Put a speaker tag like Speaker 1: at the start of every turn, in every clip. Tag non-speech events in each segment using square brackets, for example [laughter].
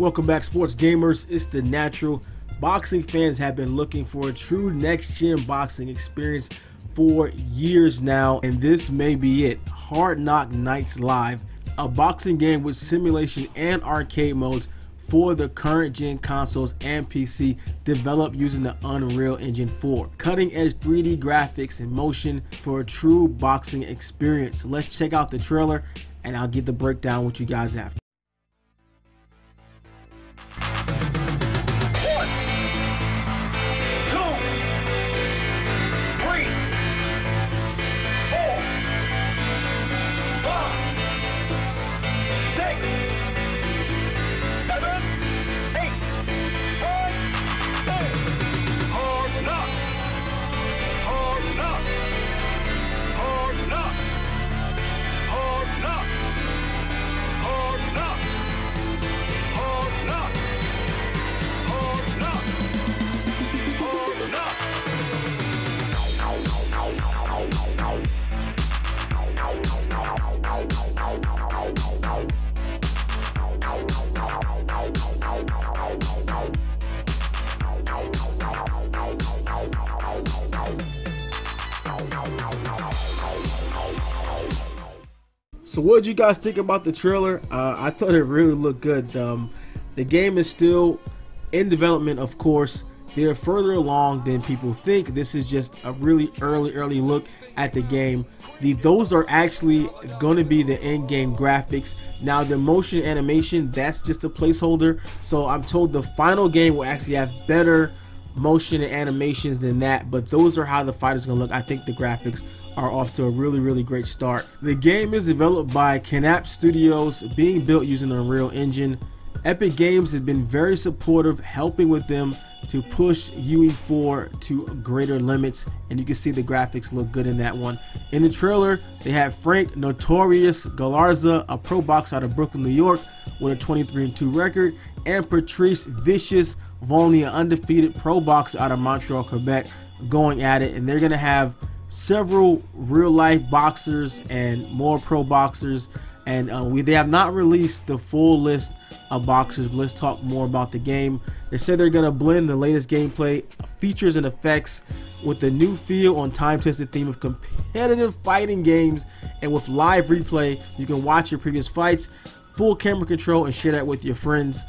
Speaker 1: Welcome back, sports gamers. It's the natural. Boxing fans have been looking for a true next gen boxing experience for years now, and this may be it. Hard Knock Nights Live, a boxing game with simulation and arcade modes for the current gen consoles and PC developed using the Unreal Engine 4. Cutting edge 3D graphics and motion for a true boxing experience. Let's check out the trailer and I'll get the breakdown with you guys after. So what did you guys think about the trailer? Uh, I thought it really looked good. Um, the game is still in development, of course. They're further along than people think. This is just a really early, early look at the game. The those are actually going to be the in-game graphics. Now the motion animation, that's just a placeholder. So I'm told the final game will actually have better motion and animations than that. But those are how the fight is going to look. I think the graphics are off to a really, really great start. The game is developed by Canap Studios, being built using Unreal Engine. Epic Games has been very supportive, helping with them to push UE4 to greater limits, and you can see the graphics look good in that one. In the trailer, they have Frank Notorious Galarza, a pro boxer out of Brooklyn, New York, with a 23-2 record, and Patrice Vicious Volny, an undefeated pro boxer out of Montreal, Quebec, going at it, and they're gonna have several real life boxers and more pro boxers. And uh, we they have not released the full list of boxers but let's talk more about the game. They said they're going to blend the latest gameplay features and effects with the new feel on time-tested theme of competitive fighting games. And with live replay you can watch your previous fights full camera control and share that with your friends.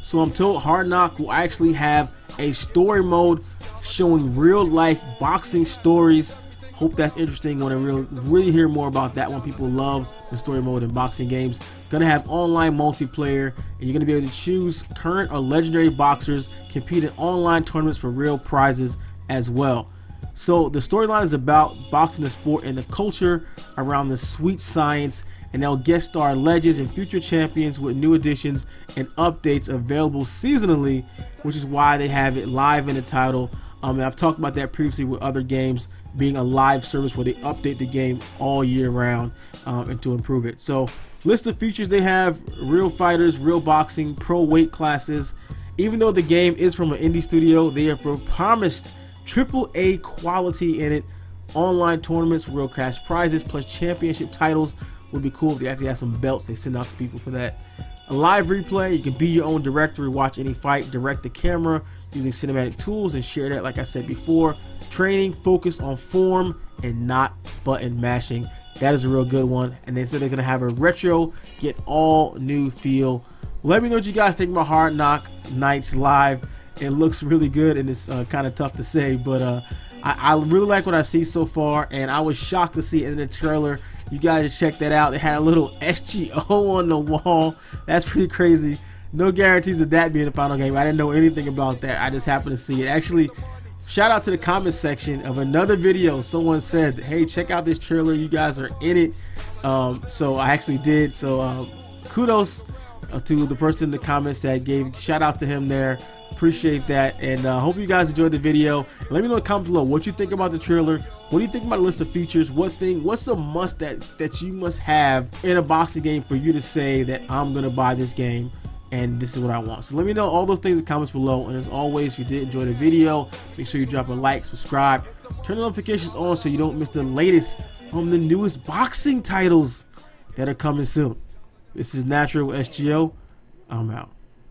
Speaker 1: So i'm told hard knock will actually have a story mode showing real life boxing stories Hope that's interesting. Want to really, really hear more about that one. People love the story mode in boxing games. Gonna have online multiplayer, and you're gonna be able to choose current or legendary boxers, compete in online tournaments for real prizes as well. So the storyline is about boxing the sport and the culture around the sweet science and they'll guest star legends and future champions with new additions and updates available seasonally, which is why they have it live in the title. Um, I've talked about that previously with other games being a live service where they update the game all year round um, and to improve it. So list of features they have, real fighters, real boxing, pro weight classes. Even though the game is from an indie studio, they have promised triple A quality in it. Online tournaments, real cash prizes, plus championship titles would be cool if they actually have some belts they send out to people for that. A live replay, you can be your own director, watch any fight, direct the camera using cinematic tools, and share that, like I said before. Training focus on form and not button mashing. That is a real good one. And they said they're to have a retro, get all new feel. Let me know what you guys think about Hard Knock Nights Live. It looks really good and it's uh, kind of tough to say, but uh, I, I, really like what I see so far. And I was shocked to see in the trailer you guys check that out. It had a little [laughs] SGO on the wall. That's pretty crazy. No guarantees of that being the final game. I didn't know anything about that. I just happened to see it. Actually, shout out to the comment section of another video. Someone said, hey, check out this trailer. You guys are in it. Um, so I actually did. So uh, kudos uh, to the person in the comments that gave shout out to him there appreciate that and uh, hope you guys enjoyed the video let me know in the comments below what you think about the trailer what do you think about a list of features what thing what's a must that that you must have in a boxing game for you to say that i'm gonna buy this game and this is what I want. So let me know all those things in the comments below. And as always, if you did enjoy the video, make sure you drop a like, subscribe, turn the notifications on so you don't miss the latest from the newest boxing titles that are coming soon. This is Natural SGO. I'm out.